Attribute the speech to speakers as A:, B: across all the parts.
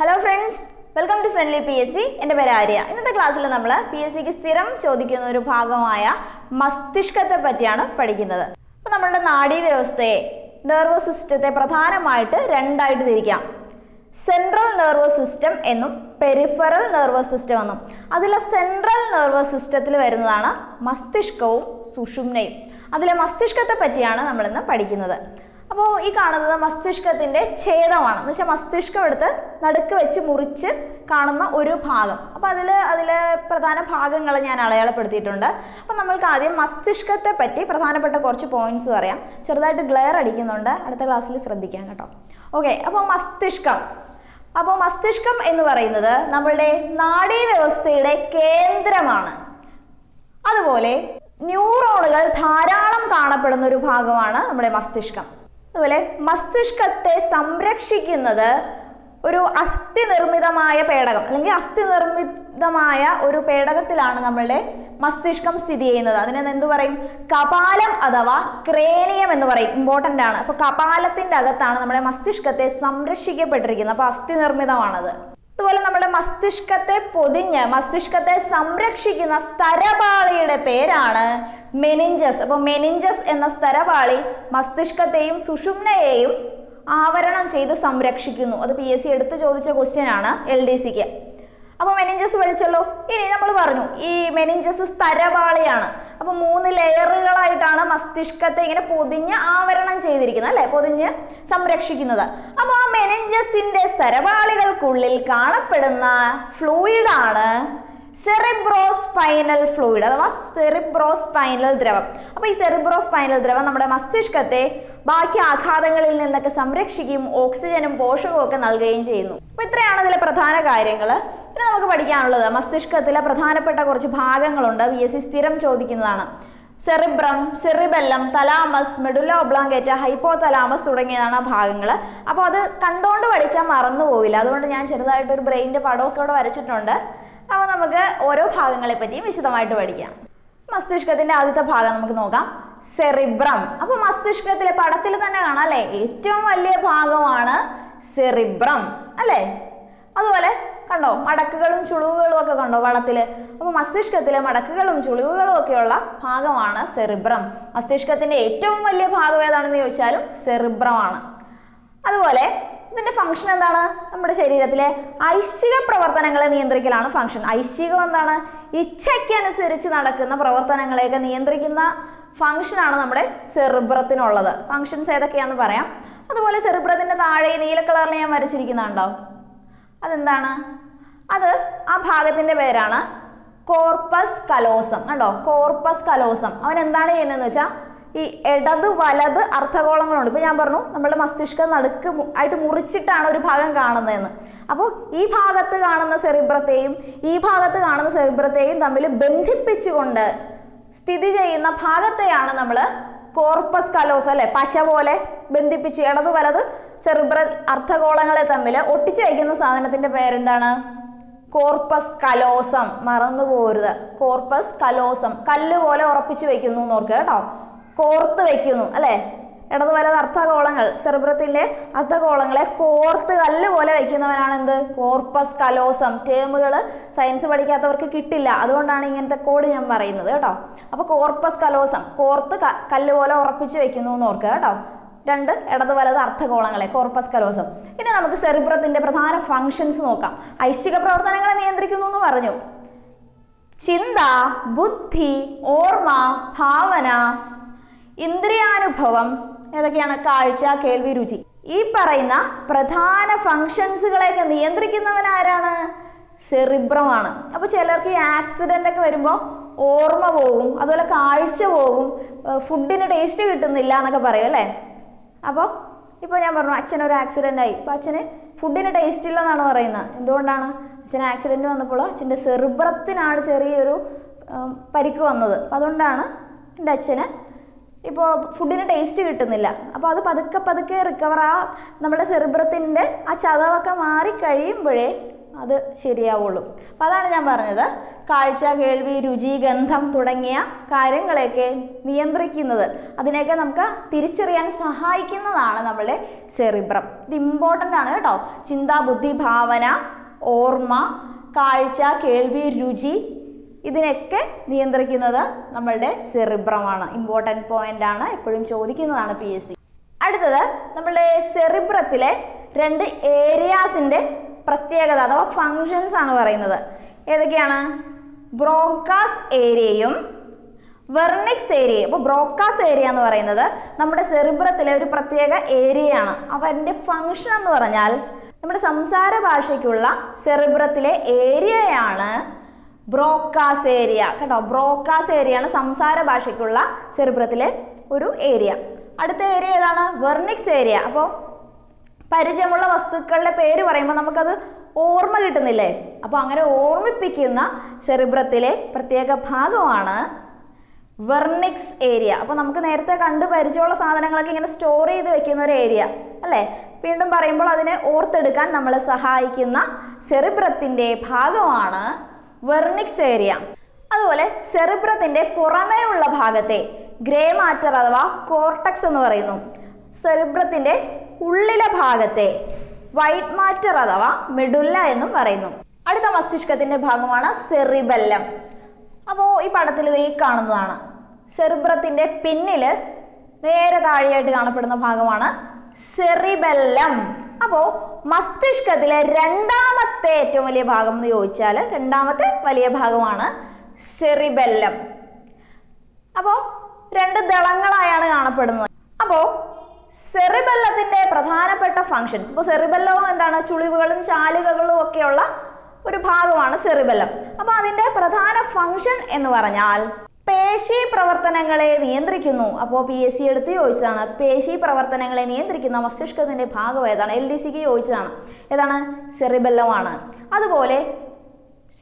A: Hello friends welcome to friendly P S C എന്റെ പേര് ആര്യ. ഇന്നത്തെ ക്ലാസ്സിൽ നമ്മൾ പി എസ് സിക്ക് സ്ഥിരം ചോദിക്കുന്ന ഒരു ഭാഗമായ മസ്തിഷ്കത്തെ പറ്റിയാണ് പഠിക്കുന്നത്. അപ്പോൾ നമ്മളുടെ നാഡീവ്യവസ്ഥയെ നെർവസ് സിസ്റ്റത്തെ പ്രധാനമായിട്ട് രണ്ടായിട്ട് തിരിക്കാം. സെൻട്രൽ നെർവസ് സിസ്റ്റം എന്നും പെരിഫറൽ നെർവസ് സിസ്റ്റം എന്നും. അതിലെ സെൻട്രൽ നെർവസ് സിസ്റ്റത്തിൽ വരുന്നതാണ് മസ്തിഷ്കവും സുഷുമ്നയും. അതിലെ മസ്തിഷ്കത്തെ പറ്റിയാണ് നമ്മളിന്ന് പഠിക്കുന്നത്. അപ്പോൾ ഈ കാണുന്നത് മസ്തിഷ്കത്തിന്റെ ഛേദമാണ്. എന്ന് വെച്ചാൽ മസ്തിഷ്കം എടുത്ത് നടുക്ക് വെച്ച് മുറിച്ച് കാണുന്ന ഒരു ഭാഗം. അപ്പോൾ അതിൽ അതിൽ പ്രധാന ഭാഗങ്ങൾ ഞാൻ അടയാളപ്പെടുത്തിയിട്ടുണ്ട്. അപ്പോൾ നമ്മൾക്ക് ആദ്യം മസ്തിഷ്കത്തെ പറ്റി പ്രധാനപ്പെട്ട കുറച്ച് പോയിന്റ്സ് പറയാം. ചെറുതായിട്ട് ഗ്ലെയർ അടിക്കുന്നുണ്ട്. അടുത്ത ക്ലാസ്സിൽ ശ്രദ്ധിക്കാം കേട്ടോ. ഓക്കെ അപ്പോൾ മസ്തിഷ്കം. അപ്പോൾ മസ്തിഷ്കം എന്ന് പറയുന്നത് നമ്മളുടെ നാഡീവ്യവസ്ഥയുടെ കേന്ദ്രമാണ്. അതുപോലെ ന്യൂറോണുകൾ ധാരാളം കാണപ്പെടുന്ന ഒരു ഭാഗമാണ് നമ്മുടെ മസ്തിഷ്കം. അതുപോലെ മസ്തിഷ്കത്തെ സംരക്ഷിക്കുന്നത് ഒരു അസ്ഥി നിർമ്മിതമായ പേടകം അല്ലെങ്കിൽ അസ്ഥി നിർമ്മിതമായ ഒരു പേടകത്തിലാണ് നമ്മളുടെ മസ്തിഷ്കം സ്ഥിതി ചെയ്യുന്നത്. അതിനെ എന്ത് പറയും? കപാലം അഥവാ ക്രേനിയം എന്ന് പറയും. ഇമ്പോർട്ടന്റ് ആണ്. അപ്പോൾ കപാലത്തിന്റെ അകത്താണ് നമ്മുടെ മസ്തിഷ്കത്തെ സംരക്ഷിക്കപ്പെട്ടിരിക്കുന്നത്. അപ്പോൾ അസ്ഥി നിർമ്മിതമാണത് അതുപോലെ നമ്മുടെ മസ്തിഷ്കത്തെ പൊതിഞ്ഞ് മസ്തിഷ്കത്തെ സംരക്ഷിക്കുന്ന സ്തരപാളിയുടെ പേരാണ് മെനിഞ്ചസ്. അപ്പോൾ മെനിഞ്ചസ് എന്ന സ്തരപാളി മസ്തിഷ്കത്തെയും സുഷുമ്നയെയും ആവരണം ചെയ്ത് സംരക്ഷിക്കുന്നു. അത് പി എസ് സി എടുത്ത് ചോദിച്ച ക്വസ്റ്റ്യൻ ആണ് എൽ ഡി സിക്ക് അപ്പോൾ മെനിഞ്ചസ് പഠിച്ചല്ലോ? ഇനി നമ്മൾ പറഞ്ഞു ഈ മെനിഞ്ചസ് സ്ഥരപാളിയാണ് അപ്പോൾ മൂന്ന് ലെയറുകളായിട്ടാണ് മസ്തിഷ്കത്തെ ഇങ്ങനെ പൊതിഞ്ഞ് ആവരണം ചെയ്തിരിക്കുന്നത് അല്ലേ? പൊതിഞ്ഞ് സംരക്ഷിക്കുന്നത്. അപ്പോൾ ആ മെനിഞ്ചസിന്റെ സ്ഥരപാളികൾക്കുള്ളിൽ കാണപ്പെടുന്ന ഫ്ലൂയിഡാണ് സെറിബ്രോസ്പൈനൽ ഫ്ലൂയിഡ് അഥവാ സെറിബ്രോസ്പൈനൽ ദ്രവം. അപ്പോൾ ഈ സെറിബ്രോസ്പൈനൽ ദ്രവം നമ്മുടെ മസ്തിഷ്കത്തെ ബാഹ്യ ആഘാതങ്ങളിൽ നിന്നൊക്കെ സംരക്ഷിക്കുകയും ഓക്സിജനും പോഷകവും ഒക്കെ നൽകുകയും ചെയ്യുന്നു. അപ്പോൾ ഇത്രയാണ് ഇതിലെ പ്രധാന കാര്യങ്ങൾ ഇനി നമുക്ക് പഠിക്കാനുള്ളത് മസ്തിഷ്കത്തിലെ പ്രധാനപ്പെട്ട കുറച്ച് ഭാഗങ്ങളുണ്ട്. വി എസ് സി സ്ഥിരം ചോദിക്കുന്നതാണ്. Cerebrum cerebellum thalamus medulla oblongata hypothalamus തുടങ്ങിയതാണ് ആ ഭാഗങ്ങൾ അപ്പോൾ അത് കണ്ടുകൊണ്ട് പഠിച്ചാൽ മറന്നു പോവില്ല അതുകൊണ്ട് ഞാൻ ചെറുതായിട്ടൊരു ബ്രെയിനിന്റെ പടമൊക്കെ ഇവിടെ വരച്ചിട്ടുണ്ട്. അപ്പോൾ നമുക്ക് ഓരോ ഭാഗങ്ങളെ പറ്റിയും വിശദമായിട്ട് പഠിക്കാം. മസ്തിഷ്കത്തിന്റെ ആദ്യത്തെ ഭാഗം നമുക്ക് നോക്കാം. സെറിബ്രം അപ്പോൾ മസ്തിഷ്കത്തിലെ പടത്തിൽ തന്നെ കാണാം ഏറ്റവും വലിയ ഭാഗമാണ് സെറിബ്രം അല്ലേ? അതുപോലെ കണ്ടോ മടക്കുകളും ചുളിവുകളും ഒക്കെ കണ്ടോ പടത്തിൽ അപ്പോൾ മസ്തിഷ്കത്തിലെ മടക്കുകളും ചുളിവുകളും ഒക്കെയുള്ള ഭാഗമാണ് സെറിബ്രം മസ്തിഷ്കത്തിന്റെ ഏറ്റവും വലിയ ഭാഗം ഏതാണെന്ന് ചോദിച്ചാലും സെറിബ്രമാണ് അതുപോലെ ഇതിന്റെ ഫംഗ്ഷൻ എന്താണ്? നമ്മുടെ ശരീരത്തിലെ ഐശ്വിക പ്രവർത്തനങ്ങളെ നിയന്ത്രിക്കലാണ് ഫംഗ്ഷൻ ഐശ്വികം എന്താണ്? ഇച്ഛയ്ക്കനുസരിച്ച് നടക്കുന്ന പ്രവർത്തനങ്ങളെയൊക്കെ നിയന്ത്രിക്കുന്ന ഫംഗ്ഷനാണ് നമ്മുടെ സെറിബ്രത്തിനുള്ളത് ഫംഗ്ഷൻസ് ഏതൊക്കെയാണെന്ന് പറയാം. അതുപോലെ സെറിബ്രത്തിന്റെ താഴെ നീല കളറിൽ ഞാൻ വരച്ചിരിക്കുന്നുണ്ടോ? അതെന്താണ്? അത് ആ ഭാഗത്തിന്റെ പേരാണ് കോർപ്പസ് കലോസം കണ്ടോ? കോർപ്പസ് കലോസം അവൻ എന്താണ് ചെയ്യുന്നതെന്ന് വെച്ചാൽ ഈ ഇടത് വലത് അർദ്ധഗോളങ്ങളുണ്ട്. ഇപ്പോൾ ഞാൻ പറഞ്ഞു നമ്മുടെ മസ്തിഷ്കം നടുക്ക് ആയിട്ട് മുറിച്ചിട്ടാണ് ഒരു ഭാഗം കാണുന്നതെന്ന്. അപ്പോൾ ഈ ഭാഗത്ത് കാണുന്ന സെറിബ്രത്തെയും ഈ ഭാഗത്ത് കാണുന്ന സെറിബ്രത്തെയും തമ്മിൽ ബന്ധിപ്പിച്ചുകൊണ്ട് സ്ഥിതി ചെയ്യുന്ന ഭാഗത്തെയാണ് നമ്മൾ കോർപ്പസ് കലോസ് അല്ലെ? പശ പോലെ ബന്ധിപ്പിച്ച് ഇടത് വലത് സെറിബ്ര അർദ്ധഗോളങ്ങളെ തമ്മിൽ ഒട്ടിച്ചു വയ്ക്കുന്ന സാധനത്തിന്റെ പേരെന്താണ്? Corpus callosum. മറന്നു പോരുത് കോർപ്പസ് കലോസം. കല്ല് പോലെ ഉറപ്പിച്ചു വയ്ക്കുന്നു ഓർക്കുക കേട്ടോ. കോർത്ത് വയ്ക്കുന്നു അല്ലേ? ഇടത് വലത് അർത്ഥഗോളങ്ങൾ സെർബ്രത്തിന്റെ അർത്ഥഗോളങ്ങളെ കോർത്ത് കല്ല് പോലെ വയ്ക്കുന്നവനാണ് എന്ത്? കോർപ്പസ് കലോസം ടേമുകൾ സയൻസ് പഠിക്കാത്തവർക്ക് കിട്ടില്ല. അതുകൊണ്ടാണ് ഇങ്ങനത്തെ കോഡ് ഞാൻ പറയുന്നത് കേട്ടോ. അപ്പോൾ കോർപ്പസ് കലോസം കോർത്ത് കല്ല് പോലെ ഉറപ്പിച്ച് വെക്കുന്നു എന്ന് ഓർക്കുക കേട്ടോ. രണ്ട് ഇടത് വലത് അർത്ഥഗോളങ്ങളെ കോർപ്പസ് കലോസം ഇനി നമുക്ക് സെറിബ്രത്തിന്റെ പ്രധാന ഫങ്ഷൻസ് നോക്കാം. ഐശ്വിക പ്രവർത്തനങ്ങളെ നിയന്ത്രിക്കുന്നു എന്ന് പറഞ്ഞു. ചിന്ത ബുദ്ധി ഓർമ്മ ഭാവന ഇന്ദ്രിയാനുഭവം ഏതൊക്കെയാണ്? കാഴ്ച കേൾവി രുചി. ഈ പറയുന്ന പ്രധാന ഫങ്ഷൻസുകളെയൊക്കെ നിയന്ത്രിക്കുന്നവൻ ആരാണ്? സെറിബ്രമാണ്. അപ്പോൾ ചിലർക്ക് ഈ ആക്സിഡന്റ് ഒക്കെ വരുമ്പോൾ ഓർമ്മ പോകും അതുപോലെ കാഴ്ച പോകും ഫുഡിന് ടേസ്റ്റ് കിട്ടുന്നില്ല എന്നൊക്കെ പറയും അല്ലേ? അപ്പോൾ ഇപ്പോൾ ഞാൻ പറഞ്ഞു അച്ഛനൊരു ആക്സിഡന്റ് ആയി. അപ്പോൾ അച്ഛന് ഫുഡിന് ടേസ്റ്റ് ഇല്ലെന്നാണ് പറയുന്നത്. എന്തുകൊണ്ടാണ്? അച്ഛൻ ആക്സിഡന്റ് വന്നപ്പോൾ അച്ഛന്റെ സെറിബ്രത്തിനാണ് ചെറിയൊരു പരിക്ക് വന്നത്. അപ്പം അതുകൊണ്ടാണ് എന്റെ അച്ഛന് ഇപ്പോൾ ഫുഡിന് ടേസ്റ്റ് കിട്ടുന്നില്ല. അപ്പോൾ അത് പതുക്കെ പതുക്കെ റിക്കവർ ആ നമ്മുടെ സെറിബ്രത്തിന്റെ ആ ചതവൊക്കെ മാറി കഴിയുമ്പോഴേ അത് ശരിയാവുള്ളൂ. അപ്പോൾ അതാണ് ഞാൻ പറഞ്ഞത്. കാഴ്ച കേൾവി രുചി ഗന്ധം തുടങ്ങിയ കാര്യങ്ങളെയൊക്കെ നിയന്ത്രിക്കുന്നത്. അതിനെയൊക്കെ നമുക്ക് തിരിച്ചറിയാൻ സഹായിക്കുന്നതാണ് നമ്മളുടെ സെറിബ്രം ഇത് ഇമ്പോർട്ടന്റ് ആണ് കേട്ടോ. ചിന്ത ബുദ്ധി ഭാവന ഓർമ്മ കാഴ്ച കേൾവി രുചി ഇതിനൊക്കെ നിയന്ത്രിക്കുന്നത് നമ്മളുടെ സെറിബ്രമാണ്. ഇമ്പോർട്ടന്റ് പോയിന്റ് ആണ്. എപ്പോഴും ചോദിക്കുന്നതാണ് പി എസ് സി അടുത്തത് നമ്മളുടെ സെറിബ്രത്തിലെ രണ്ട് ഏരിയാസിന്റെ പ്രത്യേകത അഥവാ ഫങ്ഷൻസ് ആണ് പറയുന്നത്. ഏതൊക്കെയാണ്? ബ്രോക്കാസ് ഏരിയയും വെർണിക്സ് ഏരിയ ഇപ്പോൾ ബ്രോക്കാസ് ഏരിയ എന്ന് പറയുന്നത് നമ്മുടെ സെറിബ്രത്തിലെ ഒരു പ്രത്യേക ഏരിയയാണ് അപ്പോൾ അതിന്റെ ഫങ്ഷൻ എന്ന് പറഞ്ഞാൽ നമ്മുടെ സംസാര ഭാഷയ്ക്കുള്ള സെറിബ്രത്തിലെ ഏരിയയാണ് ബ്രോക്കാസ് ഏരിയ. കേട്ടോ ബ്രോക്കാസ് ഏരിയ ആണ് സംസാര ഭാഷയ്ക്കുള്ള സെറിബ്രത്തിലെ ഒരു ഏരിയ. അടുത്ത ഏരിയ ഏതാണ്? Wernicke's area. അപ്പോൾ പരിചയമുള്ള വസ്തുക്കളുടെ പേര് പറയുമ്പോൾ നമുക്കത് ഓർമ്മ കിട്ടുന്നില്ലേ? അപ്പോൾ അങ്ങനെ ഓർമ്മിപ്പിക്കുന്ന സെറിബ്രത്തിലെ പ്രത്യേക ഭാഗമാണ് വെർണിക്സ് ഏരിയ. അപ്പോൾ നമുക്ക് നേരത്തെ കണ്ട് പരിചയമുള്ള സാധനങ്ങളൊക്കെ ഇങ്ങനെ സ്റ്റോർ ചെയ്ത് വെക്കുന്ന ഒരു ഏരിയ അല്ലേ? വീണ്ടും പറയുമ്പോൾ അതിനെ ഓർത്തെടുക്കാൻ നമ്മളെ സഹായിക്കുന്ന സെറിബ്രത്തിന്റെ ഭാഗമാണ് വെർണിക്സ് ഏരിയ. അതുപോലെ സെറിബ്രത്തിന്റെ പുറമേയുള്ള ഭാഗത്തെ ഗ്രേ മാറ്റർ അഥവാ കോർട്ടക്സ് എന്ന് പറയുന്നു. സെറിബ്രത്തിന്റെ ഉള്ളിലെ ഭാഗത്തെ വൈറ്റ് മാറ്റർ അഥവാ മെഡുല്ല എന്നും പറയുന്നു. അടുത്ത മസ്തിഷ്കത്തിന്റെ ഭാഗമാണ് സെറിബെല്ലം. അപ്പോൾ ഈ പടത്തിൽ ഈ കാണുന്നതാണ്. സെറിബ്രത്തിന്റെ പിന്നിൽ നേരെ താഴെയായിട്ട് കാണപ്പെടുന്ന ഭാഗമാണ് സെറിബെല്ലം. അപ്പോൾ മസ്തിഷ്കത്തിലെ രണ്ടാമത്തെ ഏറ്റവും വലിയ ഭാഗം എന്ന് ചോദിച്ചാൽ രണ്ടാമത്തെ വലിയ ഭാഗമാണ് സെറിബെല്ലം. അപ്പോൾ രണ്ട് ദളങ്ങളായാണ് കാണപ്പെടുന്നത്. അപ്പോൾ സെറിബെല്ലത്തിന്റെ പ്രധാനപ്പെട്ട ഫങ്ഷൻസ് ഇപ്പോൾ സെറിബെല്ലവും എന്താണ്? ചുളിവുകളും ചാലുകകളും ഒക്കെയുള്ള ഒരു ഭാഗമാണ് സെറിബെല്ലം. അപ്പോൾ അതിന്റെ പ്രധാന ഫങ്ഷൻ എന്ന് പറഞ്ഞാൽ പേശി പ്രവർത്തനങ്ങളെ നിയന്ത്രിക്കുന്നു. അപ്പോൾ പി എസ് സി എടുത്ത് ചോദിച്ചതാണ്. പേശി പ്രവർത്തനങ്ങളെ നിയന്ത്രിക്കുന്ന മസ്തിഷ്കത്തിന്റെ ഭാഗം ഏതാണ്? എൽ ഡി സിക്ക് ചോദിച്ചതാണ്. ഏതാണ്? സെറിബെല്ലമാണ്. അതുപോലെ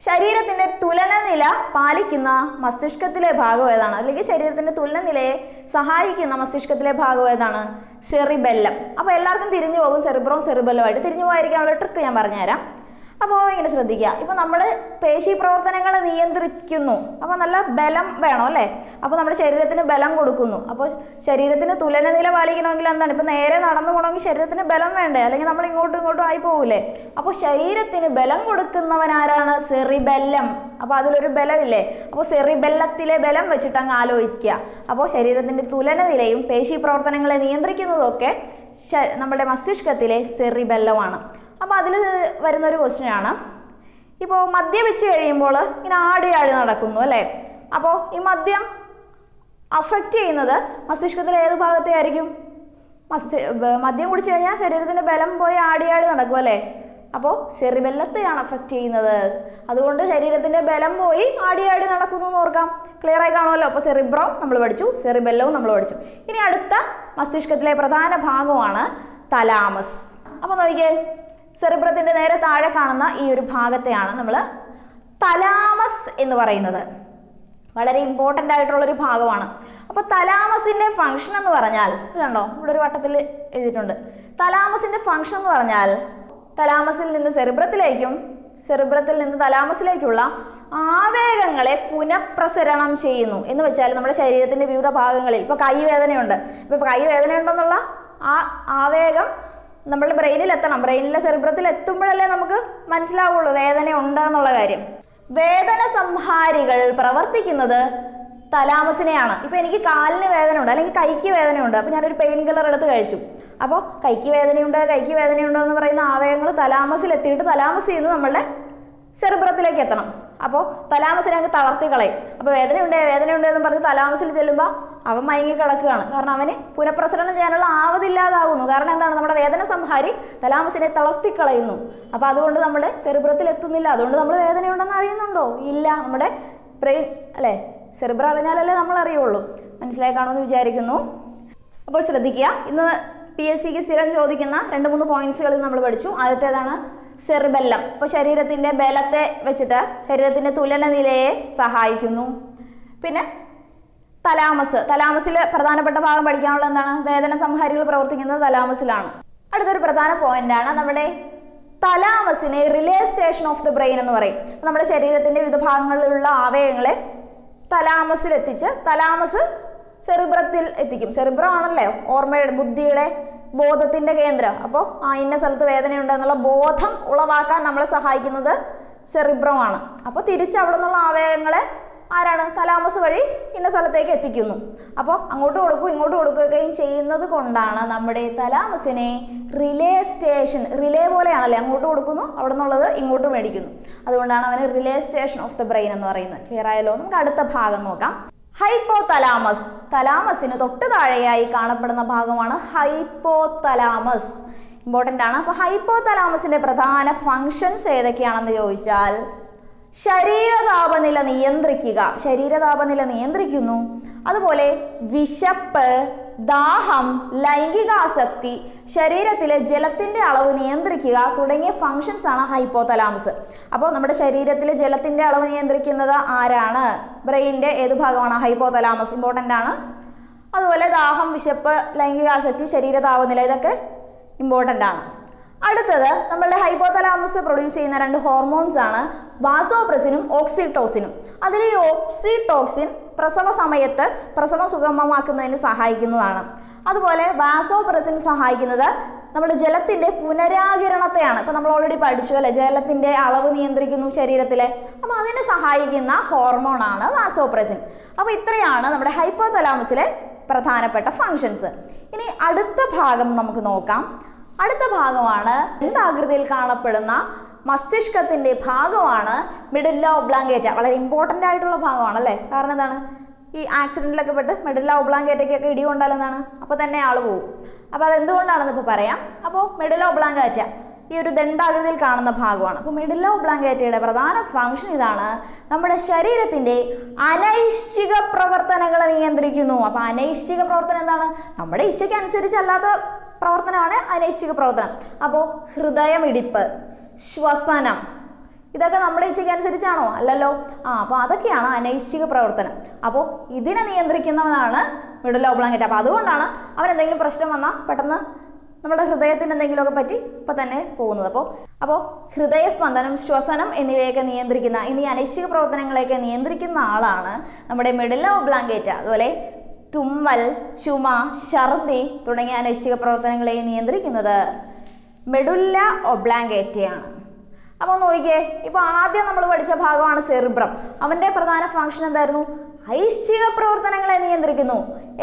A: ശരീരത്തിന്റെ തുലനനില പാലിക്കുന്ന മസ്തിഷ്കത്തിലെ ഭാഗം ഏതാണ്? അല്ലെങ്കിൽ ശരീരത്തിന്റെ തുലനനിലയെ സഹായിക്കുന്ന മസ്തിഷ്കത്തിലെ ഭാഗം ഏതാണ്? സെറിബെല്ലം. അപ്പോൾ എല്ലാവർക്കും തിരിഞ്ഞു പോകും. സെറിബ്രോം സെറിബെല്ലമായിട്ട് തിരിഞ്ഞു പോകാതിരിക്കാനുള്ള ട്രിക്ക് ഞാൻ പറഞ്ഞുതരാം. അപ്പോൾ ഇങ്ങനെ ശ്രദ്ധിക്കുക. ഇപ്പോൾ നമ്മൾ പേശി പ്രവർത്തനങ്ങൾ നിയന്ത്രിക്കുന്നു. അപ്പോൾ നല്ല ബലം വേണം അല്ലേ? അപ്പോൾ നമ്മുടെ ശരീരത്തിന് ബലം കൊടുക്കുന്നു. അപ്പോൾ ശരീരത്തിന് തുലനനില പാലിക്കണമെങ്കിൽ എന്താണ്? ഇപ്പോൾ നേരെ നടന്നു പോകണമെങ്കിൽ ശരീരത്തിന് ബലം വേണ്ടേ? അല്ലെങ്കിൽ നമ്മൾ ഇങ്ങോട്ടും ഇങ്ങോട്ടും ആയി പോകില്ലേ അപ്പോൾ ശരീരത്തിന് ബലം കൊടുക്കുന്നവൻ ആരാണ്? സെറിബെല്ലം. അപ്പോൾ അതിലൊരു ബലമില്ലേ? അപ്പോൾ സെറിബെല്ലത്തിലെ ബലം വെച്ചിട്ട് അങ്ങ് ആലോചിക്കുക. അപ്പോൾ ശരീരത്തിന്റെ തുലനനിലയും പേശി പ്രവർത്തനങ്ങളെ നിയന്ത്രിക്കുന്നതൊക്കെ നമ്മുടെ മസ്തിഷ്കത്തിലെ സെറിബെല്ലമാണ്. അപ്പോൾ അതിൽ വരുന്നൊരു ക്വസ്റ്റ്യനാണ്. ഇപ്പോൾ മദ്യപിച്ച് കഴിയുമ്പോൾ ഇങ്ങനെ ആടി ആടി നടക്കുന്നു അല്ലേ? അപ്പോൾ ഈ മദ്യം അഫക്റ്റ് ചെയ്യുന്നത് മസ്തിഷ്കത്തിലെ ഏത് ഭാഗത്തെ ആയിരിക്കും മസ്തി മദ്യം കുടിച്ചു കഴിഞ്ഞാൽ ശരീരത്തിന്റെ ബലം പോയി ആടി ആടി നടക്കും അല്ലേ? അപ്പോൾ സെറിബെല്ലത്തെയാണ് അഫക്റ്റ് ചെയ്യുന്നത്. അതുകൊണ്ട് ശരീരത്തിന്റെ ബലം പോയി ആടി ആടി നടക്കുന്നു എന്ന് ഓർക്കാം. ക്ലിയർ ആയി കാണുമല്ലോ? അപ്പോൾ സെറിബ്രോം നമ്മൾ പഠിച്ചു സെറിബെല്ലവും നമ്മൾ പഠിച്ചു. ഇനി അടുത്ത മസ്തിഷ്കത്തിലെ പ്രധാന ഭാഗമാണ് തലാമസ്. അപ്പോൾ നോക്കിയേ സെറിബ്രത്തിന്റെ നേരെ താഴെ കാണുന്ന ഈ ഒരു ഭാഗത്തെയാണ് നമ്മൾ തലാമസ് എന്ന് പറയുന്നത്. വളരെ ഇമ്പോർട്ടന്റ് ആയിട്ടുള്ളൊരു ഭാഗമാണ്. അപ്പോൾ തലാമസിന്റെ ഫങ്ഷൻ എന്ന് പറഞ്ഞാൽ ഇത് കണ്ടോ? ഇവിടെ ഒരു വട്ടത്തിൽ എഴുതിയിട്ടുണ്ട്. തലാമസിന്റെ ഫങ്ഷൻ എന്ന് പറഞ്ഞാൽ തലാമസിൽ നിന്ന് സെറിബ്രത്തിലേക്കും സെറിബ്രത്തിൽ നിന്ന് തലാമസിലേക്കുള്ള ആവേഗങ്ങളെ പുനഃപ്രസരണം ചെയ്യുന്നു. എന്ന് വെച്ചാൽ നമ്മുടെ ശരീരത്തിന്റെ വിവിധ ഭാഗങ്ങളിൽ ഇപ്പോൾ കൈവേദനയുണ്ട്. ഇപ്പോൾ കൈവേദന ഉണ്ടെന്നുള്ള ആ ആവേഗം നമ്മുടെ ബ്രെയിനിൽ എത്തണം ബ്രെയിനിലെ സെറിബ്രത്തിൽ എത്തുമ്പോഴല്ലേ നമുക്ക് മനസ്സിലാവുള്ളൂ വേദന ഉണ്ട് എന്നുള്ള കാര്യം. വേദന സംഹാരികൾ പ്രവർത്തിക്കുന്നത് തലാമസിനെയാണ്. ഇപ്പോൾ എനിക്ക് കാലിന് വേദന ഉണ്ട് അല്ലെങ്കിൽ കൈക്ക് വേദനയുണ്ട്. അപ്പോൾ ഞാനൊരു പെയിൻ കില്ലർ എടുത്ത് കഴിച്ചു. അപ്പോൾ കൈക്ക് വേദനയുണ്ട് കൈക്ക് വേദനയുണ്ടോ എന്ന് പറയുന്ന ആവയങ്ങൾ തലാമസിൽ എത്തിയിട്ട് തലാമസിൽ നിന്ന് നമ്മളുടെ സെറിബ്രത്തിലേക്ക് എത്തണം. അപ്പോൾ തലാമസിനെ അങ്ങ് തളർത്തി കളയും. അപ്പോൾ വേദനയുണ്ടേ വേദനയുണ്ടെന്ന് പറഞ്ഞ് തലാമസിൽ ചെല്ലുമ്പോൾ അവൻ മയങ്ങി കിടക്കുകയാണ്. കാരണം അവന് പുനഃപ്രസരണം ചെയ്യാനുള്ള ആവതില്ലാതാകുന്നു കാരണം എന്താണ്? നമ്മുടെ വേദന സംഹാരി തലാമസിനെ തളർത്തി കളയുന്നു. അപ്പോൾ അതുകൊണ്ട് നമ്മുടെ സെറിബ്രത്തിൽ എത്തുന്നില്ല. അതുകൊണ്ട് നമ്മൾ വേദനയുണ്ടെന്ന് അറിയുന്നുണ്ടോ? ഇല്ല. നമ്മുടെ ബ്രെയിൻ അല്ലേ? സെറിബ്ര അറിഞ്ഞാലല്ലേ നമ്മൾ അറിയുള്ളൂ. മനസ്സിലായി കാണുമെന്ന് വിചാരിക്കുന്നു. അപ്പോൾ ശ്രദ്ധിക്കുക. ഇന്ന് പി എസ് സിക്ക് സ്ഥിരം ചോദിക്കുന്ന രണ്ട് മൂന്ന് പോയിന്റ്സുകളിൽ നമ്മൾ പഠിച്ചു. ആദ്യത്തേതാണ് സെറിബെല്ലം ഇപ്പോൾ ശരീരത്തിന്റെ ബലത്തെ വെച്ചിട്ട് ശരീരത്തിന്റെ തുലന നിലയെ സഹായിക്കുന്നു. പിന്നെ തലാമസ്. തലാമസിൽ പ്രധാനപ്പെട്ട ഭാഗം പഠിക്കാനുള്ള എന്താണ്? വേദന സംഹാരികൾ പ്രവർത്തിക്കുന്നത് തലാമസിലാണ്. അടുത്തൊരു പ്രധാന പോയിന്റ് ആണ് നമ്മുടെ തലാമസിനെ relay station of the brain എന്ന് പറയും. നമ്മുടെ ശരീരത്തിന്റെ വിവിധ ഭാഗങ്ങളിലുള്ള ആവയങ്ങളെ തലാമസിൽ എത്തിച്ച് തലാമസ് സെറിബ്രത്തിൽ എത്തിക്കും. സെറിബ്രം ഓർമ്മയുടെ ബുദ്ധിയുടെ ബോധത്തിന്റെ കേന്ദ്രം. അപ്പോൾ ആ ഇന്ന സ്ഥലത്ത് വേദനയുണ്ട് എന്നുള്ള ബോധം ഉളവാക്കാൻ നമ്മളെ സഹായിക്കുന്നത് സെറിബ്രമാണ്. അപ്പോൾ തിരിച്ച് അവിടെ നിന്നുള്ള ആവേഗങ്ങളെ ആരാണ്? തലാമസ് വഴി ഇന്ന സ്ഥലത്തേക്ക് എത്തിക്കുന്നു. അപ്പോൾ അങ്ങോട്ട് കൊടുക്കും ഇങ്ങോട്ട് കൊടുക്കുകയും ചെയ്യുന്നത് കൊണ്ടാണ് നമ്മുടെ തലാമസിനെ റിലേ സ്റ്റേഷൻ റിലേ പോലെയാണല്ലേ അങ്ങോട്ട് കൊടുക്കുന്നു അവിടെ നിന്നുള്ളത് ഇങ്ങോട്ട് മേടിക്കുന്നു. അതുകൊണ്ടാണ് അവന് relay station of the brain എന്ന് പറയുന്നത്. ക്ലിയർ ആയല്ലോ? നമുക്ക് അടുത്ത ഭാഗം നോക്കാം. ഹൈപ്പോ തലാമസ് തലാമസിന് തൊട്ട് താഴെയായി കാണപ്പെടുന്ന ഭാഗമാണ് ഹൈപ്പോ തലാമസ് ഇമ്പോർട്ടന്റ് ആണ്. അപ്പോൾ ഹൈപ്പോ തലാമസിന്റെ പ്രധാന ഫങ്ഷൻസ് ഏതൊക്കെയാണെന്ന് ചോദിച്ചാൽ ശരീര താപനില നിയന്ത്രിക്കുക. ശരീര താപനില നിയന്ത്രിക്കുന്നു. അതുപോലെ വിശപ്പ് ദാഹം ലൈംഗികാസക്തി ശരീരത്തിലെ ജലത്തിന്റെ അളവ് നിയന്ത്രിക്കുക തുടങ്ങിയ ഫങ്ഷൻസ് ആണ് ഹൈപ്പോതലാമസ് അപ്പോൾ നമ്മുടെ ശരീരത്തിലെ ജലത്തിന്റെ അളവ് നിയന്ത്രിക്കുന്നത് ആരാണ്? ബ്രെയിനിന്റെ ഏത് ഭാഗമാണ് ഹൈപ്പോതലാമസ് ഇമ്പോർട്ടന്റ് ആണ്. അതുപോലെ ദാഹം വിശപ്പ് ലൈംഗികാസക്തി ശരീര താപനില ഇതൊക്കെ ഇമ്പോർട്ടന്റ് ആണ്. അടുത്തത് നമ്മളുടെ ഹൈപ്പോതലാമസ് പ്രൊഡ്യൂസ് ചെയ്യുന്ന രണ്ട് ഹോർമോൺസ് ആണ് വാസോപ്രസിനും ഓക്സിറ്റോസിനും അതിൽ ഈ ഓക്സിടോക്സിൻ പ്രസവ സമയത്ത് പ്രസവം സുഗമമാക്കുന്നതിന് സഹായിക്കുന്നതാണ്. അതുപോലെ വാസോപ്രസിൻ സഹായിക്കുന്നത് നമ്മുടെ ജലത്തിന്റെ പുനരാകിരണത്തെയാണ് ഇപ്പം നമ്മൾ ഓൾറെഡി പഠിച്ചു അല്ലെ? ജലത്തിന്റെ അളവ് നിയന്ത്രിക്കുന്നു ശരീരത്തിലെ. അപ്പോൾ അതിനെ സഹായിക്കുന്ന ഹോർമോണാണ് വാസോപ്രസിൻ അപ്പോൾ ഇത്രയാണ് നമ്മുടെ ഹൈപ്പോതലാമസിലെ പ്രധാനപ്പെട്ട ഫങ്ഷൻസ് ഇനി അടുത്ത ഭാഗം നമുക്ക് നോക്കാം. അടുത്ത ഭാഗമാണ്. എന്താകൃതിയിൽ കാണപ്പെടുന്ന മസ്തിഷ്കത്തിന്റെ ഭാഗമാണ് മിഡിൽ ഒബ്ലാങ്കേറ്റ വളരെ ഇമ്പോർട്ടന്റ് ആയിട്ടുള്ള ഭാഗമാണ് അല്ലേ കാരണം എന്താണ്? ഈ ആക്സിഡന്റിലൊക്കെ പെട്ട് മിഡിൽ ഒബ്ലാങ്കേറ്റയ്ക്കൊക്കെ ഇടി കൊണ്ടാൽ എന്താണ് അപ്പോൾ തന്നെ ആൾ പോകും അപ്പോൾ അത് എന്തുകൊണ്ടാണെന്ന് ഇപ്പോൾ പറയാം അപ്പോൾ മിഡിൽ ഒബ്ലാങ്കേറ്റ ഈ ഒരു ദണ്ഡാകൃതിയിൽ കാണുന്ന ഭാഗമാണ്. അപ്പോൾ മിഡിൽ ഒബ്ലാങ്കേറ്റയുടെ പ്രധാന ഫംഗ്ഷൻ ഇതാണ് നമ്മുടെ ശരീരത്തിന്റെ അനൈശ്ചിക പ്രവർത്തനങ്ങളെ നിയന്ത്രിക്കുന്നു. അപ്പോൾ അനൈശ്ചിക പ്രവർത്തനം എന്താണ്? നമ്മുടെ ഇച്ഛയ്ക്ക് അനുസരിച്ചല്ലാത്ത പ്രവർത്തനമാണ് അനൈശ്ചിക പ്രവർത്തനം. അപ്പോൾ ഹൃദയമിടിപ്പ് ശ്വസനം ഇതൊക്കെ നമ്മുടെ ഇച്ഛയ്ക്ക് അനുസരിച്ചാണോ? അല്ലല്ലോ? ആ അപ്പോൾ അതൊക്കെയാണ് അനൈശ്ചിക പ്രവർത്തനം. അപ്പോൾ ഇതിനെ നിയന്ത്രിക്കുന്നവനാണ് മിഡിൽ ഓബ്ലാങ്കറ്റ് അപ്പോൾ അതുകൊണ്ടാണ് അവൻ എന്തെങ്കിലും പ്രശ്നം വന്നാൽ പെട്ടെന്ന് നമ്മുടെ ഹൃദയത്തിന് എന്തെങ്കിലുമൊക്കെ പറ്റി അപ്പോൾ തന്നെ പോകുന്നത്. അപ്പോൾ അപ്പോൾ ഹൃദയസ്പന്ദനം ശ്വസനം എന്നിവയൊക്കെ നിയന്ത്രിക്കുന്ന ഇനി അനൈശ്ചിക പ്രവർത്തനങ്ങളെയൊക്കെ നിയന്ത്രിക്കുന്ന ആളാണ് നമ്മുടെ മിഡിൽ ഓബ്ലാങ്കേറ്റ അതുപോലെ തുമ്മൽ ചുമ ഛർദി തുടങ്ങിയ അനൈശ്ചിക പ്രവർത്തനങ്ങളെ നിയന്ത്രിക്കുന്നത് മെഡുല്ല ഒബ്ലാങ്കേറ്റയാണ്. അപ്പോൾ നോക്കിയേ ഇപ്പോൾ ആദ്യം നമ്മൾ പഠിച്ച ഭാഗമാണ് സെറിബ്രം. അവന്റെ പ്രധാന ഫംഗ്ഷൻ എന്തായിരുന്നു? ഐശ്ചിക പ്രവർത്തനങ്ങളെ നിയന്ത്രിക്കുന്നു.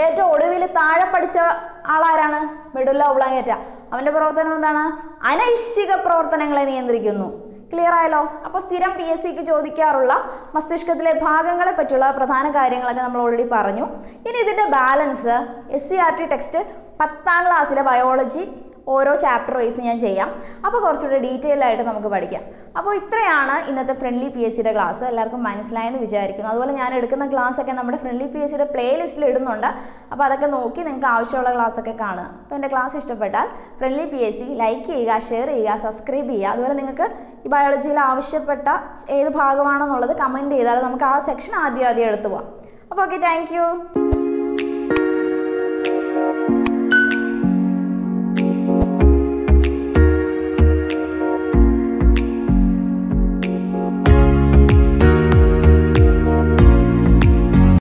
A: ഏറ്റവും ഒടുവിൽ താഴെ പഠിച്ച ആളാരാണ്? Medulla oblongata. അവന്റെ പ്രവർത്തനം എന്താണ്? അനൈശ്ചിക പ്രവർത്തനങ്ങളെ നിയന്ത്രിക്കുന്നു. ക്ലിയർ ആയല്ലോ? അപ്പോൾ സ്ഥിരം പി എസ് സിക്ക് ചോദിക്കാറുള്ള മസ്തിഷ്കത്തിലെ ഭാഗങ്ങളെ പറ്റിയുള്ള പ്രധാന കാര്യങ്ങളൊക്കെ നമ്മൾ ഓൾറെഡി പറഞ്ഞു. ഇനി ഇതിന്റെ balance S C R T text പത്താം ക്ലാസ്സിലെ ബയോളജി ഓരോ ചാപ്റ്റർ വൈസ് ഞാൻ ചെയ്യാം. അപ്പോൾ കുറച്ചുകൂടി ഡീറ്റെയിൽ ആയിട്ട് നമുക്ക് പഠിക്കാം. അപ്പോൾ ഇത്രയാണ് ഇന്നത്തെ ഫ്രണ്ട്ലി പി എസ് ക്ലാസ് എല്ലാവർക്കും മനസ്സിലായെന്ന് വിചാരിക്കുന്നു. അതുപോലെ ഞാൻ എടുക്കുന്ന ക്ലാസ് ഒക്കെ നമ്മുടെ ഫ്രണ്ട്ലി പി എസ് സിയുടെ പ്ലേ ലിസ്റ്റിൽ ഇടുന്നുണ്ട്. അപ്പോൾ അതൊക്കെ നോക്കി നിങ്ങൾക്ക് ആവശ്യമുള്ള ക്ലാസ് ഒക്കെ കാണുക. അപ്പോൾ എന്റെ ക്ലാസ് ഇഷ്ടപ്പെട്ടാൽ friendly P S C like ചെയ്യുക ഷെയർ ചെയ്യുക സബ്സ്ക്രൈബ് ചെയ്യുക. അതുപോലെ നിങ്ങൾക്ക് ഈ ബയോളജിയിൽ ആവശ്യപ്പെട്ട ഏത് ഭാഗമാണെന്നുള്ളത് കമന്റ് ചെയ്താൽ നമുക്ക് ആ സെക്ഷൻ ആദ്യം ആദ്യം എടുത്തു പോവാം. അപ്പോൾ ഓക്കെ താങ്ക്